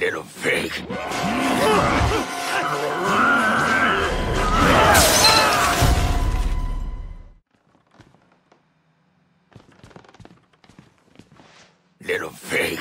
Little pig. Little pig.